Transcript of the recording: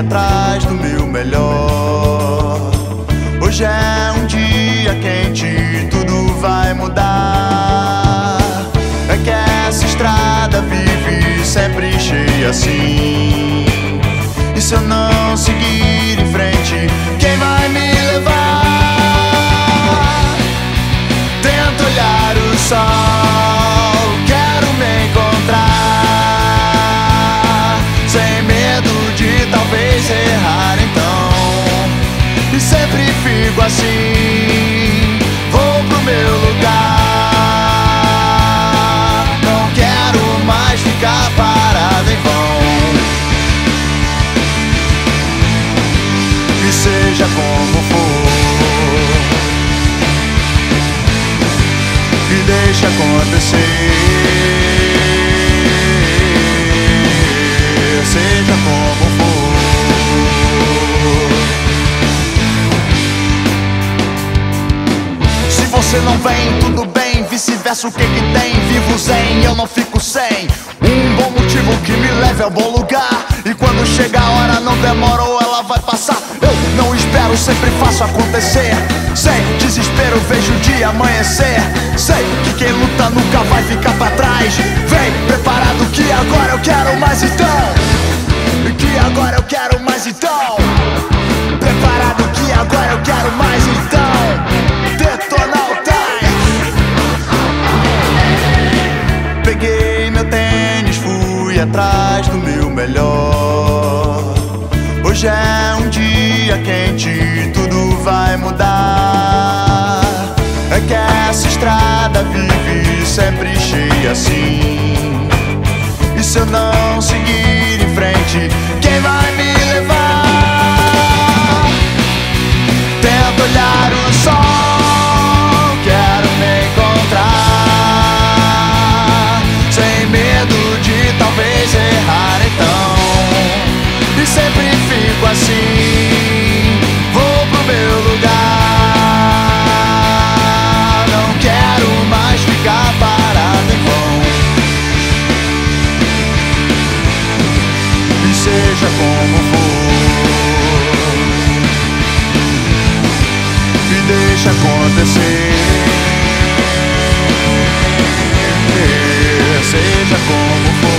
atrás do meu melhor. Hoje é um dia quente, tudo vai mudar. É que essa estrada vive sempre cheia assim. E sempre fico assim, vou pro meu lugar. Não quero mais ficar parado em vão. E seja como for, e deixa acontecer. Seja como você não vem, tudo bem, vice-versa, o que que tem? Vivo zen, eu não fico sem um bom motivo que me leve ao bom lugar. E quando chega a hora, não demora ou ela vai passar. Eu não espero, sempre faço acontecer. Sem desespero, vejo o dia amanhecer. Sei que quem luta nunca vai ficar pra trás. Vem preparado que agora eu quero mais atrás do meu melhor. Hoje é um dia quente, tudo vai mudar. É que essa estrada vive sempre cheia assim. E se eu não seguir em frente, quem vai me levar? Tento olhar o sol, como for, e deixa acontecer. Seja como for.